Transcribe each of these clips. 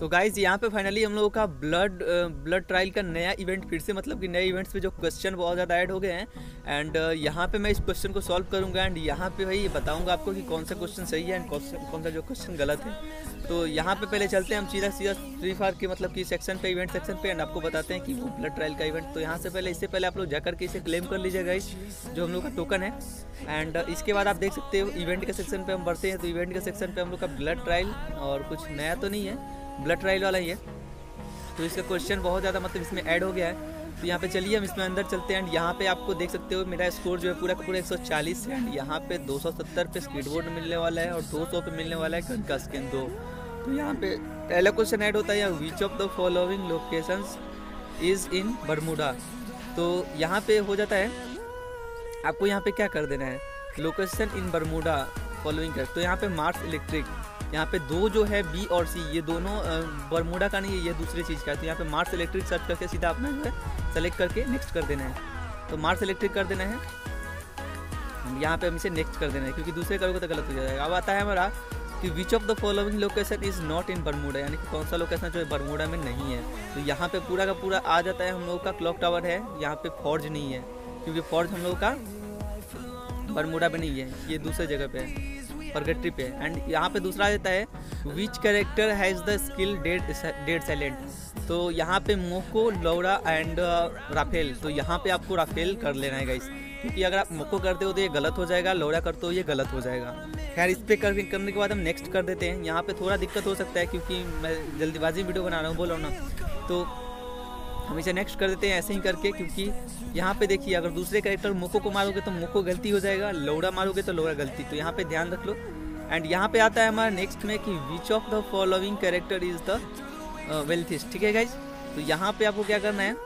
तो गाइज़ यहाँ पे फाइनली हम लोगों का ब्लड ब्लड ट्रायल का नया इवेंट फिर से मतलब कि नए इवेंट्स पे जो क्वेश्चन बहुत ज़्यादा ऐड हो गए हैं। एंड यहाँ पे मैं इस क्वेश्चन को सॉल्व करूँगा एंड यहाँ पे भाई बताऊँगा आपको कि कौन सा क्वेश्चन सही है एंड कौन सा जो क्वेश्चन गलत है। तो यहाँ पे पहले चलते हैं, हम सीधा सीधा फ्री फायर के मतलब कि सेक्शन पे इवेंट सेक्शन पे एंड आपको बताते हैं कि वो ब्लड ट्रायल का इवेंट तो यहाँ से पहले, इससे पहले आप लोग जाकर के इसे क्लेम कर लीजिएगा इस जो हम लोग का टोकन है। एंड इसके बाद आप देख सकते हो इवेंट के सेक्शन पे हम बढ़ते हैं। तो इवेंट के सेक्शन पे हम लोग का ब्लड ट्रायल और कुछ नया तो नहीं है। ब्लड ट्रायल वाला ही है। तो इसका क्वेश्चन बहुत ज़्यादा मतलब इसमें ऐड हो गया है। तो यहाँ पे चलिए हम इसमें अंदर चलते हैं। एंड यहाँ पे आपको देख सकते हो मेरा स्कोर जो है पूरा का पूरा 140 है। एंड यहाँ पे 270 पे स्पीड बोर्ड मिलने वाला है और 200 पे मिलने वाला है गन का स्किन दो। तो यहाँ पे पहला क्वेश्चन ऐड होता है which of the following location is in Bermuda तो यहाँ पे हो जाता है। आपको यहाँ पे क्या कर देना है? लोकेशन इन बरमुडा फॉलोइंग कर। तो यहाँ पे मार्स इलेक्ट्रिक यहाँ पे दो जो है बी और सी ये दोनों बरमूडा का नहीं है ये दूसरी चीज़ का है। तो यहाँ पे मार्स इलेक्ट्रिक सर्च करके सीधा अपना जो है सेलेक्ट करके नेक्स्ट कर देना है। तो मार्स इलेक्ट्रिक कर देना है। यहाँ पे हम इसे नेक्स्ट कर देना है, क्योंकि दूसरे करोगे तो गलत हो जाएगा। अब आता है हमारा कि which of the following location is not in Bermuda यानी कि कौन सा लोकेशन जो है बरमूडा में नहीं है। तो यहाँ पे पूरा का पूरा आ जाता है हम लोगों का क्लॉक टावर है। यहाँ पे फॉर्ज नहीं है, क्योंकि फॉर्ज हम लोग का बरमूडा में नहीं है, ये दूसरे जगह पे है। परगट्री पे एंड यहाँ पे दूसरा देता है which character has the skill dead dead silent तो यहाँ पे मोको लौरा एंड राफेल तो यहाँ पे आपको राफेल कर लेना है गाइस क्योंकि अगर आप मोको करते हो तो ये गलत हो जाएगा लौरा करते हो ये गलत हो जाएगा। खैर इस पर कर, करने के बाद हम नेक्स्ट कर देते हैं। यहाँ पे थोड़ा दिक्कत हो सकता है क्योंकि मैं जल्दीबाजी वीडियो बना रहा हूँ बोल रहा हूँ ना। तो हम इसे नेक्स्ट कर देते हैं ऐसे ही करके, क्योंकि यहाँ पे देखिए, अगर दूसरे कैरेक्टर मोको को मारोगे तो मोको गलती हो जाएगा, लोड़ा मारोगे तो लोड़ा गलती। तो यहाँ पे ध्यान रख लो। एंड यहाँ पे आता है हमारा नेक्स्ट में कि which of the following character is the wealthiest ठीक है गाइज़ तो यहाँ पे आपको क्या करना है?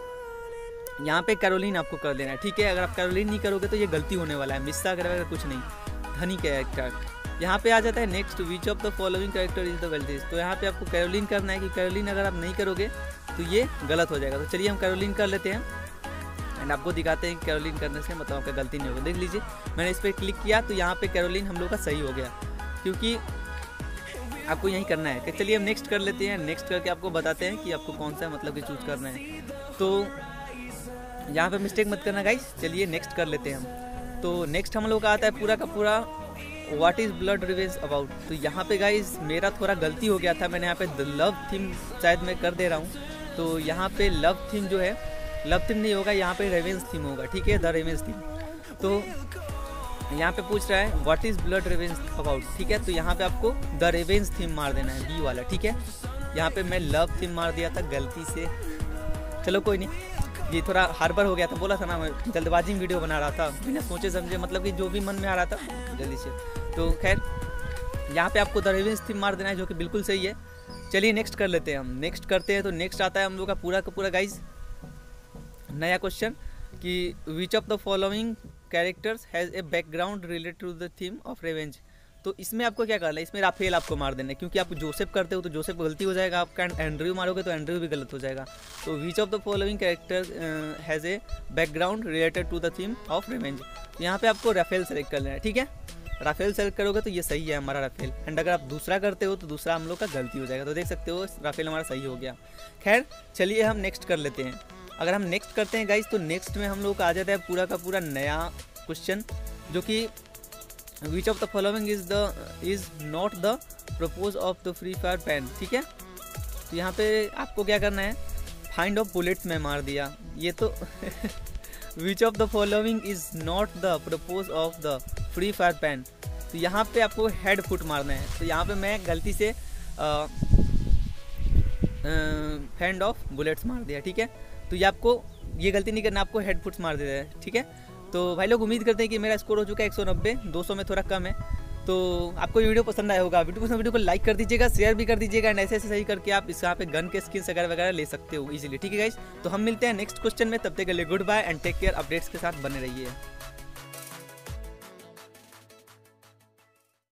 यहाँ पे कैरोलिन आपको कर देना है, ठीक है? अगर आप कैरोलिन नहीं करोगे तो ये गलती होने वाला है, मिस्सा करेगा कुछ नहीं। धनी कैरेक्टर यहाँ पे आ जाता है next which of the following character is the wealthiest तो यहाँ पे आपको कैरोलिन करना है कि कैरोलिन अगर आप नहीं करोगे तो ये गलत हो जाएगा। तो चलिए हम कैरोलिन कर लेते हैं। एंड आपको दिखाते हैं कैरोलिन करने से मतलब आपका गलती नहीं होगा। देख लीजिए, मैंने इस पर क्लिक किया तो यहाँ पे कैरोलिन हम लोग का सही हो गया। क्योंकि आपको यही करना है। कि चलिए हम नेक्स्ट कर लेते हैं। नेक्स्ट करके आपको बताते हैं कि आपको कौन सा मतलब कि चूज़ करना है। तो यहाँ पे मिस्टेक मत करना गाइस चलिए नेक्स्ट कर लेते हैं हम। तो नेक्स्ट हम लोग का आता है पूरा का पूरा what is blood revenge about तो यहाँ पे गाइस मेरा थोड़ा गलती हो गया था। मैंने यहाँ पे लव थीम शायद मैं कर दे रहा हूँ। तो यहाँ पे लव थीम जो है लव थीम नहीं होगा, यहाँ पे रेवेंस थीम होगा, ठीक है? द रेवेंस थीम तो यहाँ पे पूछ रहा है what is blood revenge about ठीक है? तो यहाँ पे आपको द रेवेंस थीम मार देना है बी वाला, ठीक है? यहाँ पे मैं लव थीम मार दिया था, गलती से। चलो कोई नहीं, ये थोड़ा हार्बर हो गया था, बोला था ना, मैं जल्दबाजी में वीडियो बना रहा था। बिना सोचे समझे मतलब कि जो भी मन में आ रहा था, जल्दी से। तो खैर यहाँ पे आपको द रेवेंस थीम मार देना है, जो कि बिल्कुल सही है। चलिए नेक्स्ट कर लेते हैं हम। नेक्स्ट करते हैं तो नेक्स्ट आता है हम लोग का पूरा का पूरा गाइज़ नया क्वेश्चन कि which of the following characters has a background related to the theme of revenge तो इसमें आपको क्या करना है? इसमें राफेल आपको मार देना है, क्योंकि आप जोसेफ करते हो तो जोसेफ गलती हो जाएगा आपका एंड्रयू मारोगे तो एंड्रयू भी गलत हो जाएगा। तो which of the following character has a background related to the theme of revenge यहाँ पे आपको राफेल सेलेक्ट कर लेना है, ठीक है? राफेल सेलेक्ट करोगे तो ये सही है हमारा राफेल। एंड अगर आप दूसरा करते हो तो दूसरा हम लोग का गलती हो जाएगा। तो देख सकते हो, राफेल हमारा सही हो गया। खैर, चलिए हम नेक्स्ट कर लेते हैं। अगर हम नेक्स्ट करते हैं गाइज़ तो नेक्स्ट में हम लोग का आ जाता है पूरा का पूरा नया क्वेश्चन जो कि which of the following is the is not the purpose of the Free Fire pan ठीक है? तो यहाँ पे आपको क्या करना है? फाइंड ऑफ़ बुलेट्स में मार दिया। ये तो which of the following is not the purpose of the Free Fire pan तो यहाँ पे आपको हेड फुट मारना है। तो यहाँ पे मैं गलती से हैंड ऑफ़ बुलेट्स मार दिया, ठीक है? तो ये आपको, ये गलती नहीं करना, आपको हेड फुट्स मार देता है, ठीक है? तो भाई लोग उम्मीद करते हैं कि मेरा स्कोर हो चुका है एक सौ नब्बे, दो सौ में थोड़ा कम है। तो आपको वीडियो पसंद आया होगा। वीडियो पसंद वीडियो को लाइक कर दीजिएगा शेयर भी कर दीजिएगा एंड ऐसे ऐसे सही करके आप इस यहाँ पे गन के स्किन वगैरह वगैरह ले सकते हो इजीली ठीक है गाइज़ तो हम मिलते हैं नेक्स्ट क्वेश्चन में। तब तक के लिए goodbye and take care updates के साथ बने रहिए।